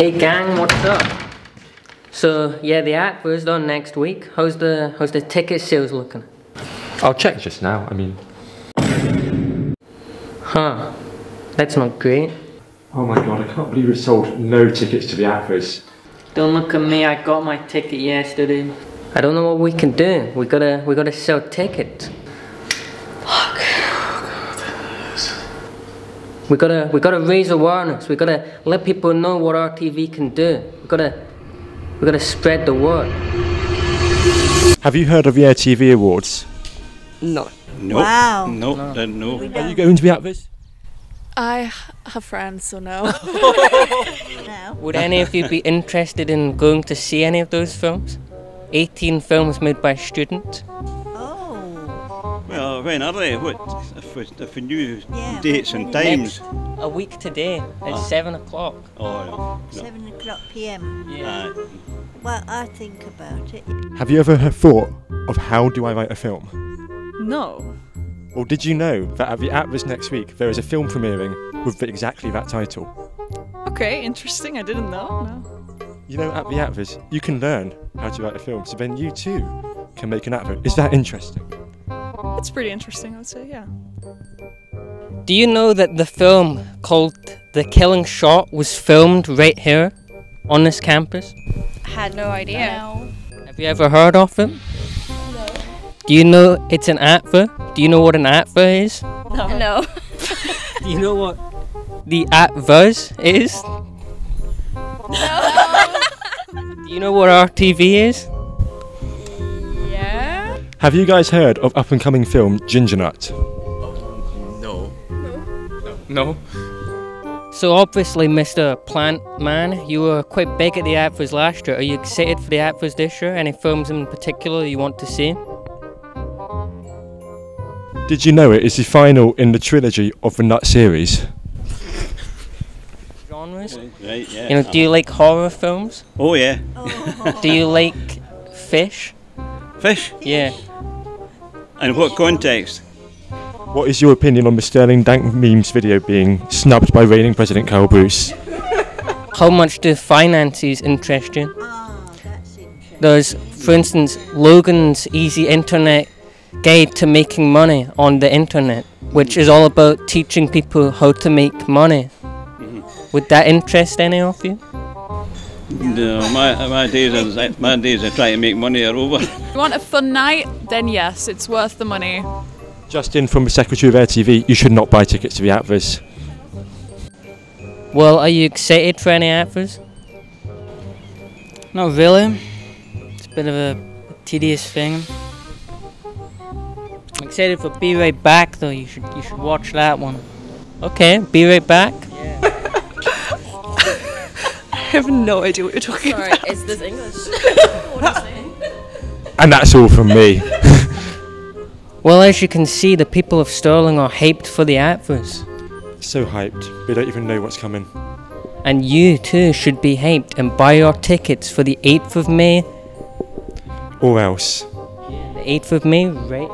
Hey gang, what's up? So yeah, the app was done next week. How's the how's the ticket sales looking? I'll check just now. I mean, Huh? That's not great. oh my god, I can't believe we sold no tickets to the ATVAS. Don't look at me. I got my ticket yesterday. I don't know what we can do. We gotta we gotta sell tickets. We gotta we gotta raise awareness. We gotta let people know what AirTV can do. We gotta we gotta spread the word. Have you heard of the AirTV Awards? No. Nope. Wow. Nope, uh, didn't know. Are you going to be at this? I have friends, so no. know. Would any of you be interested in going to see any of those films? 18 films made by students. Well, when are they? What? If we, if we knew Yeah, dates and when times. A week today at Ah. 7 o'clock. Oh, no. no. Seven o'clock p.m. Yeah. Aye. Well, I think about it. Have you ever thought of how do I write a film? no. Or did you know that at the ATVAS next week there is a film premiering with exactly that title? Okay, interesting. I didn't know. No. You know, at the ATVAS, you can learn how to write a film, so then you too can make an advert. Is that interesting? It's pretty interesting, I would say, yeah. Do you know that the film called The Killing Shot was filmed right here on this campus? I had no idea. Have you ever heard of it? No. Do you know it's an advert? Do you know what an advert is? No. Do you know what the adverse is? No. Do you know what AirTV is? Yeah? Have you guys heard of up and coming film Ginger Nut? No. No. No. So obviously, Mr. Plant Man, you were quite big at the adverts last year. Are you excited for the adverts this year? Any films in particular you want to see? Did you know it is the final in the trilogy of the Nut series? Genres? Right, yeah. You know, do you like horror films? Oh, yeah. Do you like fish? Fish? Yeah. And what context? What is your opinion on the Stirling Dank memes video being snubbed by reigning President Carl Bruce? How much do finances interest you? Ah, interesting. There's, for instance, Logan's Easy Internet Guide to Making Money on the Internet, which is all about teaching people how to make money. Would that interest any of you? No, my, my days are my days of trying to make money are over. If you want a fun night, then yes, it's worth the money. Justin from the Secretary of AirTV, you should not buy tickets to the ATVAS. Well, are you excited for any adverts? Not really. It's a bit of a tedious thing. I'm excited for Be Right Back though. You should you should watch that one. Okay, Be Right Back. I have no idea what you're talking Sorry, about. is this English? And that's all from me. Well, as you can see, the people of Stirling are hyped for the adverts. so hyped, we don't even know what's coming. And you too should be hyped and buy your tickets for the 8th of May. Or else. The 8th of May, right